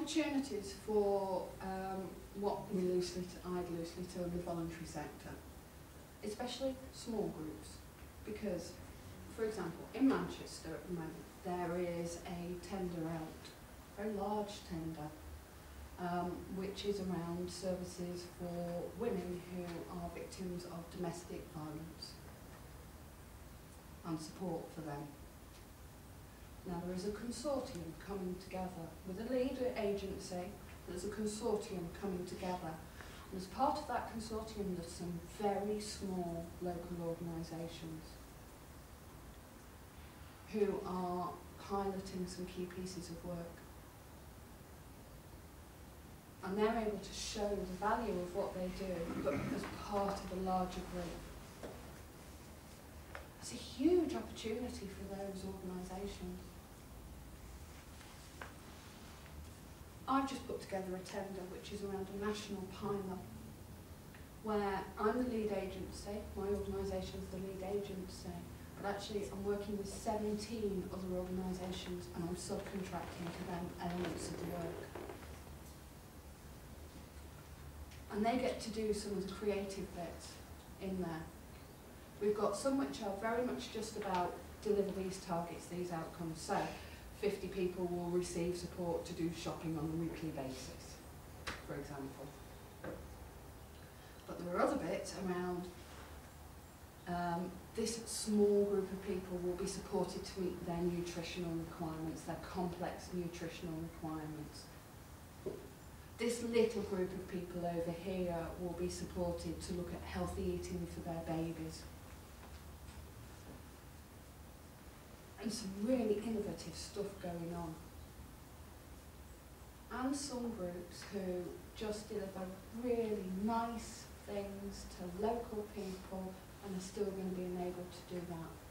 opportunities for um, what we loosely, I'd loosely term the voluntary sector, especially small groups, because, for example, in Manchester at the moment, there is a tender out, a very large tender, um, which is around services for women who are victims of domestic violence and support for them. Now there is a consortium coming together with a lead agency, there's a consortium coming together. And as part of that consortium there's some very small local organisations who are piloting some key pieces of work. And they're able to show the value of what they do, but as part of a larger group. It's a huge opportunity for those organisations. I've just put together a tender which is around a national pilot where I'm the lead agency, my organisation is the lead agency, but actually I'm working with 17 other organisations and I'm subcontracting to them elements of the work. And they get to do some of the creative bits in there. We've got some which are very much just about deliver these targets, these outcomes. So 50 people will receive support to do shopping on a weekly basis, for example. But there are other bits around um, this small group of people will be supported to meet their nutritional requirements, their complex nutritional requirements. This little group of people over here will be supported to look at healthy eating for their babies. And some really innovative stuff going on. And some groups who just deliver really nice things to local people and are still going to be enabled to do that.